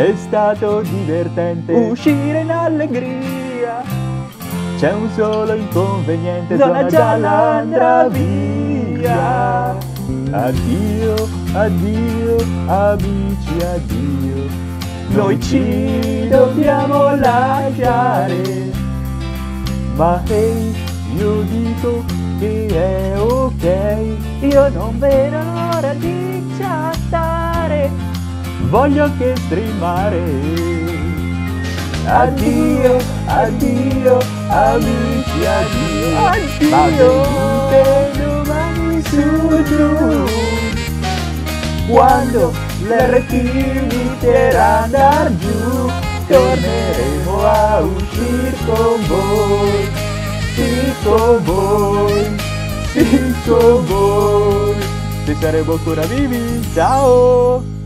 È stato divertente uscire in allegria. C'è un solo inconveniente, Zona gialla andrà via. Addio, addio, amici, addio. Noi ci dobbiamo lasciare. Ma ehi, io dico che è ok. Io non vedo l'ora di. Voglio anche streamare. Addio, addio, amici, addio. Addio. Ma venite domani su giù. Quando l'RT inizierà ad andar giù, torneremo a uscire con voi. Sì, con voi. Sì, con voi. Se saremo ancora vivi, ciao!